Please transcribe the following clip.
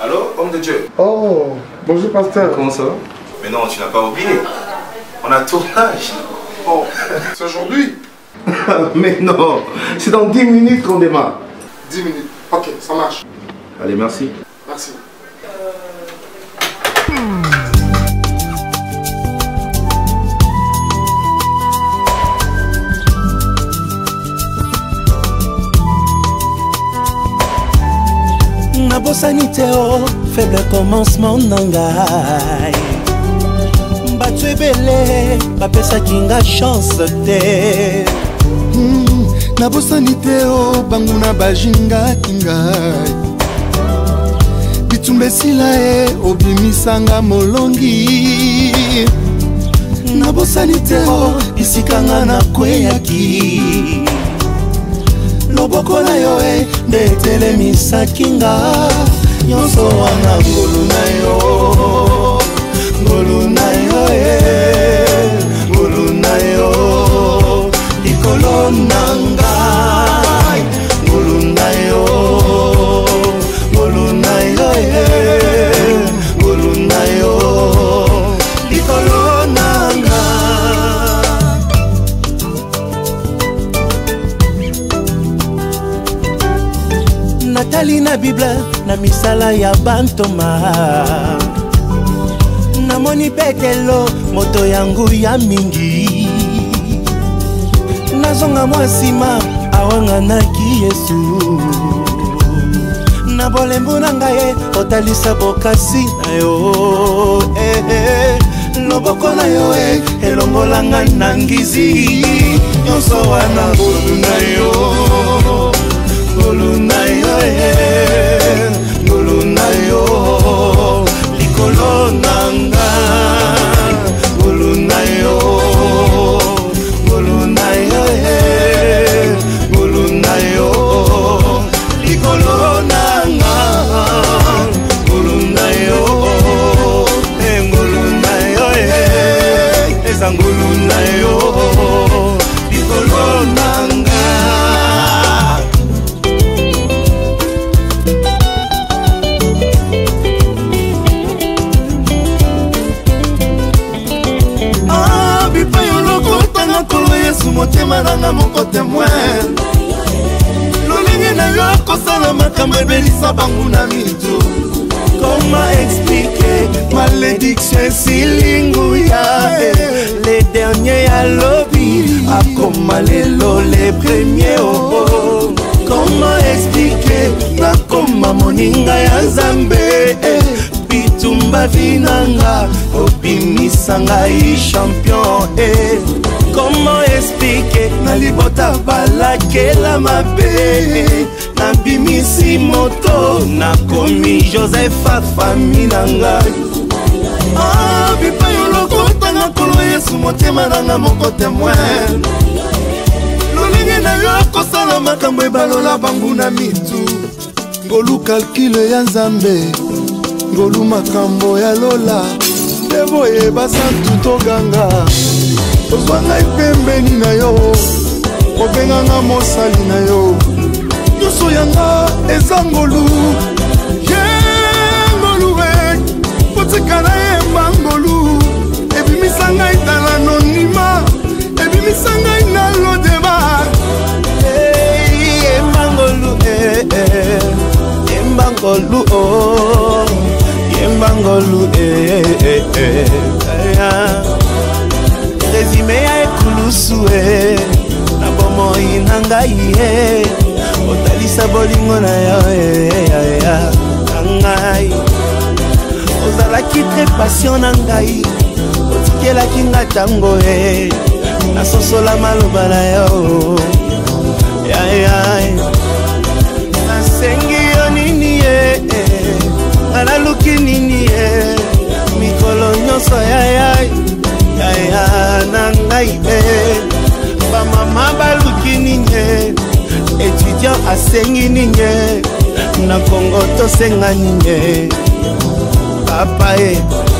Allô, homme de Dieu. Oh, bonjour pasteur. Comment ça va Mais non, tu n'as pas oublié. On a tournage. Oh, c'est aujourd'hui Mais non, c'est dans 10 minutes qu'on démarre. 10 minutes, ok, ça marche. Allez, merci. Merci. Na Bosaniteo, faible commencement Nangai bato ebele bapesaki nga chance hmm, te mm, nabosani oh, te o banguna bajingaki ngai bitumba esila ye eh, obimisanga molongi nabosani te o oh, esika nga nakweyaki loboko na yo e nde etelemisaki nga nyonso wana ngolu na yo ezali na bible na misala ya bantoma namoni petelo moto ya nguya mingi nazonga mwa nsima awanganaki yesu na bolembu na ngai ye otalisa bokasi na yo eh, eh. loboko na yo e eh, elongolanga na ngizi nyonso wana ngolu na yo ngolu na yo ye eh, ngolu na yo likolo na nga ngolu na yo ngolu na yo ye eh, ngolu na yo likolo na nga ngolu na yo eh, ngolu na yo ye eza ngolu na yo motema nanga moko temoin lolenge na yo akosala makambo ebelisa banguna mito koma explike malédiction esilinguya e. le dernier alobi akoma lelo le premier oo koma explike nakoma moninga ya nzambe e. bitumba vinanga obimisa ngai champion eh. komo esplike na libota balakela mabe nabimisi moto nakomi joseph afami na ngai ah, bipai olokotanga nkolo yesu motema nanga moko temoin lolenge na yo kosala makambo ebalola banguna mitu ngolu kalkile ya nzambe ngolu makambo ya lola nde boye basantu toganga kozwa ngai pembeni na yo kobenganga mosali na yo nyonso yanga eza ngolu ye ngolu e kotikala yemba ngolu ebimisa ngai tala nonima ebimisa ngai na lodeba yembangolu yembangolu o yembangolu lisusu e na bomoi na ngai e otalisa bolingo na yo eya na ngai ozalaki tre patio na ngai otikelaki nga ntango e nasosola maloba na yo yaya nasengi yo nini ye nanaluki nini ye mikolo nyonso yaya yaya na ngai e bamama baluki ninye etudiant asengi ninye na kongo tosenga ninye papa e eh.